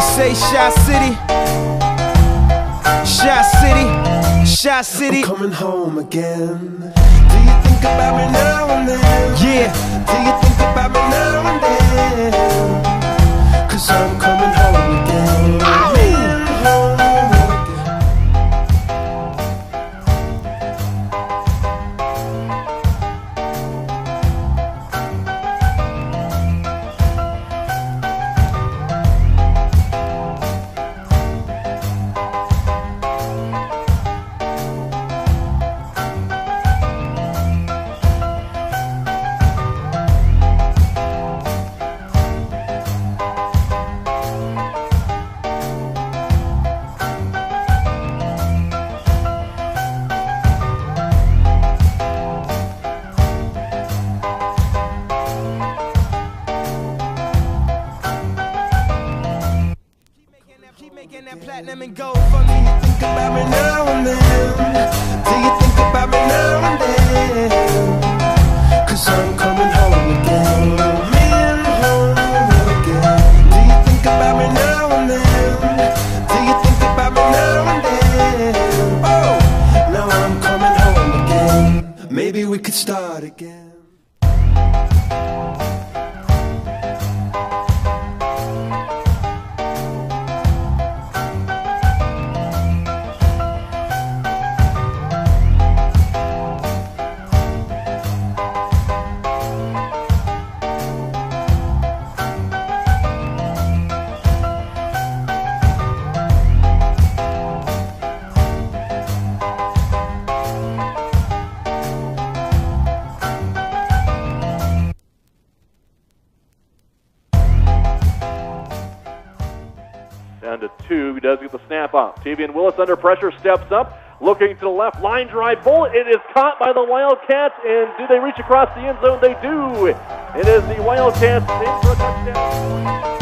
say Shy City. Shy City. Shy City. I'm coming home again. Do you think about me now and then? Yeah. Do you that platinum and gold for me. Think about me now and then. Do you think about me now and then? Cause I'm coming home again. Home again. Do you think about me now and then? Do you think about me now and then? Oh, now I'm coming home again. Maybe we could start again. Down to two. He does get the snap off. Tavian Willis under pressure steps up. Looking to the left. Line drive bullet. It is caught by the Wildcats. And do they reach across the end zone? They do. It is the Wildcats in for a touchdown.